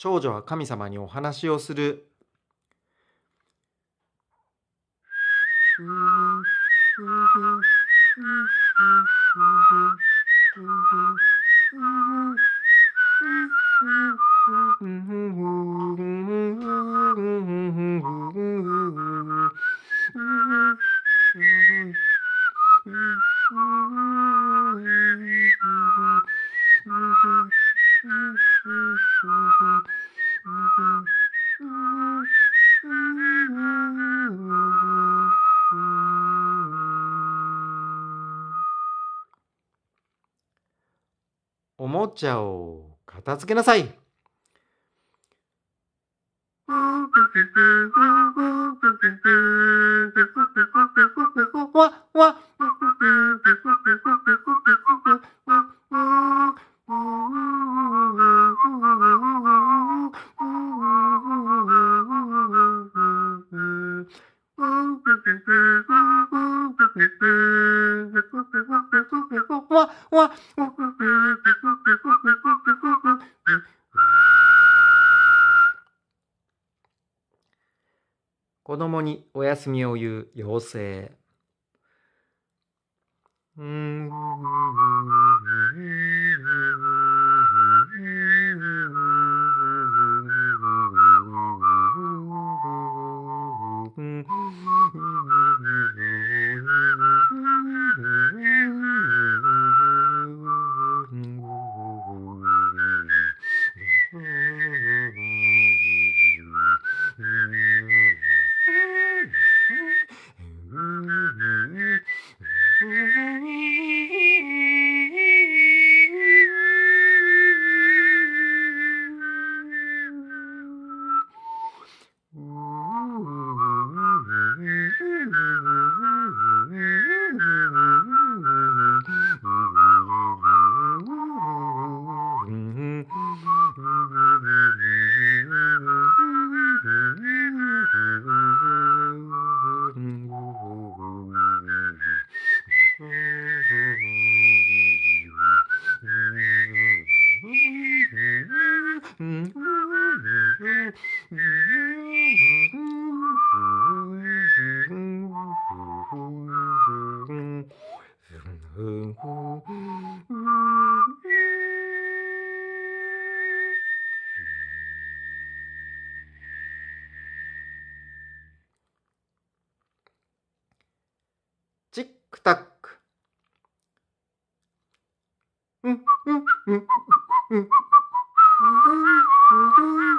少女は神様にお話をする。おもちゃを片付けなさい。わ、わ。わ、わ。子供にお休みを言う妖精。チックタック。うんうんうんうん Mm-hmm.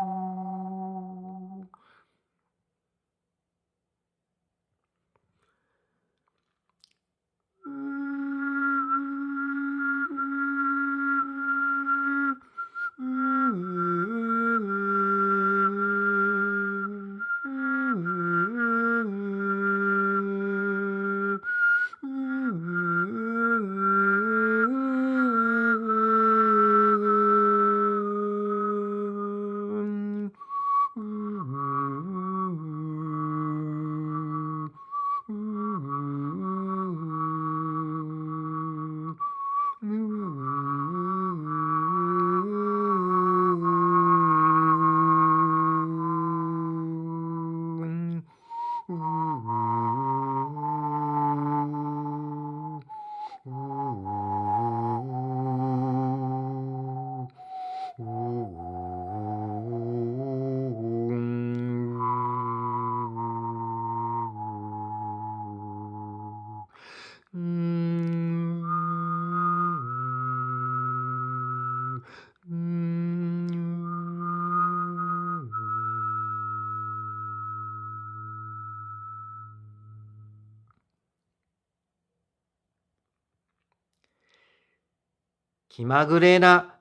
気まぐれな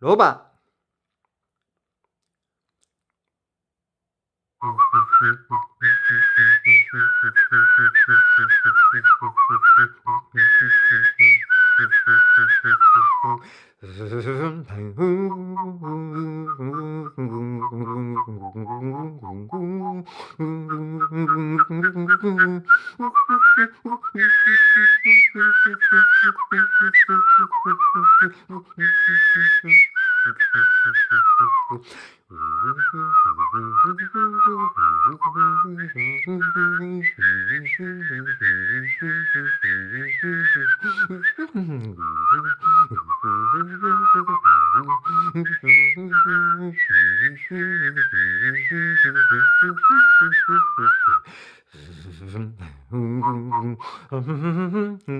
ロバ。Mm-hmm.